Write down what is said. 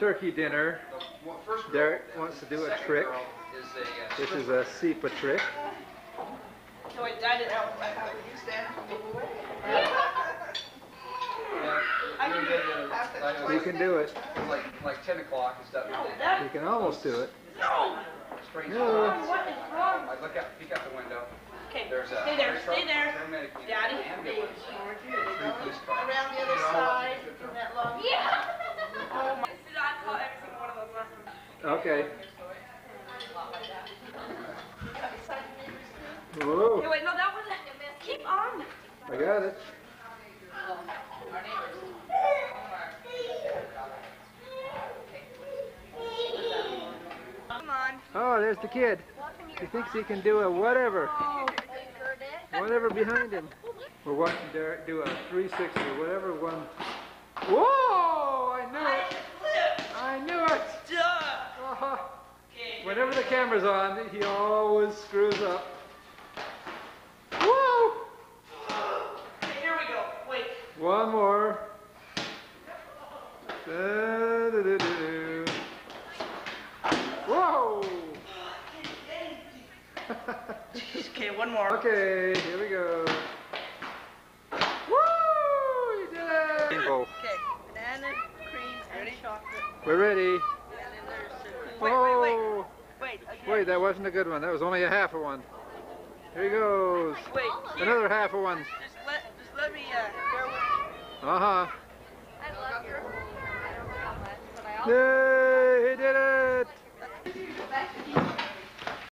turkey dinner. The one- first girl- Derek wants to do a trick. girl is a, uh, This is a SEPA trick. No, I didn't. Yeah, I can do it. You can do it. Like, like ten o'clock and stuff. You can almost do it. Strange. No. What is wrong? I look out, peek out the window. Okay, There's a. stay there, stay there. Daddy. ambulance, three police cars. Around the last ones. Okay. Hey, Whoa, wait, no, that wasn't. Keep on. I got it. Come on. Oh, there's the kid. He thinks he can do a whatever. Oh, whatever behind him. We're watching Derek do a 360, whatever one. Whoa! I knew it! I knew it! Uh-huh. Whenever the camera's on, he always screws up. Whoa! Okay, here we go. Wait. One more. Da-da-da-da-da. Whoa! Okay, one more. okay, here we go. Woo! You did it! Rainbow. Okay, banana, cream, and chocolate. We're ready. And then there's the. Wait, wait, wait. Whoa! Wait, that wasn't a good one. That was only a half of one. Here he goes. Wait, here. Another half of one. Just let, just let me, uh, bear with me. Uh huh. I love your. I don't know how much, but I also. Yay!